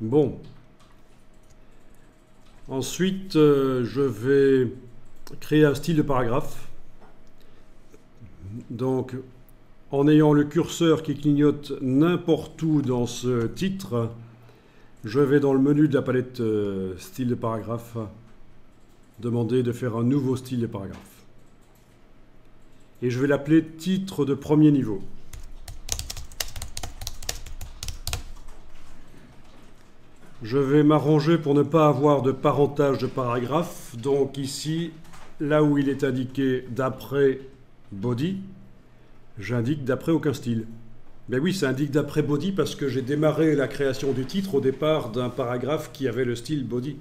Bon. Ensuite, euh, je vais créer un style de paragraphe. Donc, en ayant le curseur qui clignote n'importe où dans ce titre, je vais dans le menu de la palette euh, style de paragraphe demander de faire un nouveau style de paragraphe. Et je vais l'appeler titre de premier niveau. Je vais m'arranger pour ne pas avoir de parentage de paragraphe. Donc ici, là où il est indiqué d'après body, j'indique d'après aucun style. Ben oui, ça indique d'après body parce que j'ai démarré la création du titre au départ d'un paragraphe qui avait le style body.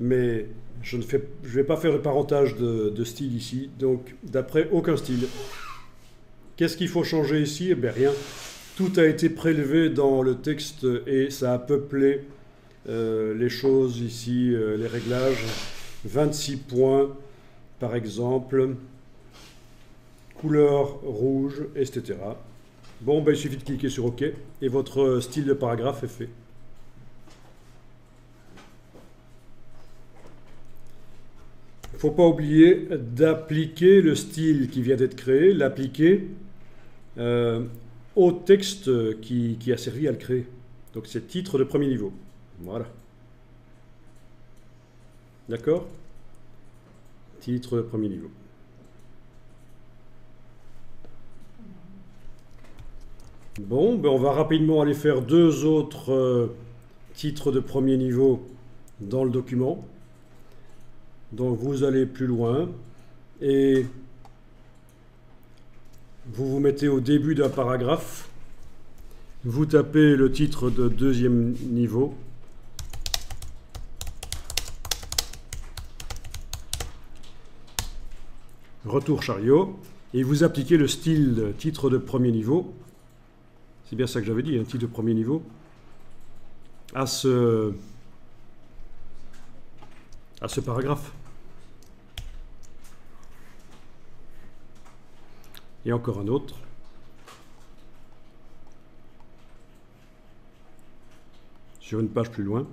Mais je ne vais pas faire le parentage de, de style ici, donc d'après aucun style. Qu'est-ce qu'il faut changer ici? Eh bien rien. Tout a été prélevé dans le texte et ça a peuplé euh, les choses ici, euh, les réglages. 26 points, par exemple. Couleur rouge, etc. Bon, ben, il suffit de cliquer sur OK et votre style de paragraphe est fait. Il ne faut pas oublier d'appliquer le style qui vient d'être créé, l'appliquer euh, au texte qui, a servi à le créer. Donc c'est titre de premier niveau. Voilà. D'accord? Titre de premier niveau. Bon, ben on va rapidement aller faire deux autres euh, titres de premier niveau dans le document. Donc vous allez plus loin et vous vous mettez au début d'un paragraphe, vous tapez le titre de deuxième niveau, retour chariot, et vous appliquez le style titre de premier niveau, c'est bien ça que j'avais dit, un titre de premier niveau, à ce, à ce paragraphe. Et encore un autre. Sur une page plus loin.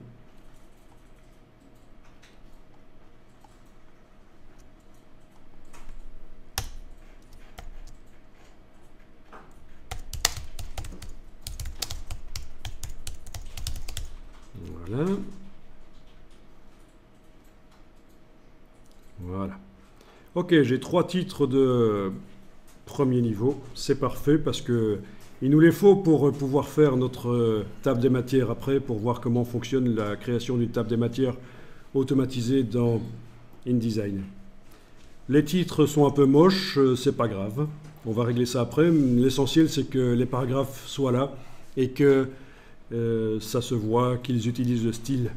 Voilà. Voilà. Ok, j'ai trois titres de premier niveau. C'est parfait parce que il nous les faut pour pouvoir faire notre euh, table des matières après, pour voir comment fonctionne la création d'une table des matières automatisée dans InDesign. Les titres sont un peu moches, euh, c'est pas grave. On va régler ça après. L'essentiel, c'est que les paragraphes soient là et que euh, ça se voit qu'ils utilisent le style